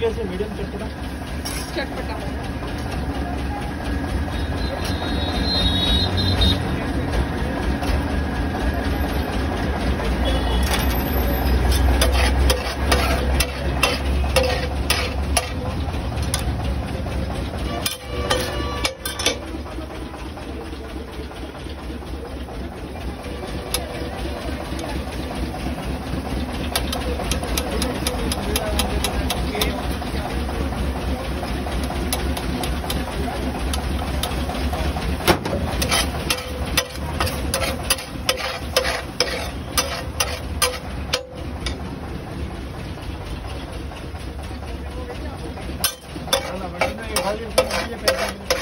कैसे मीडियम चटपटा? चटपटा। alguien se lo.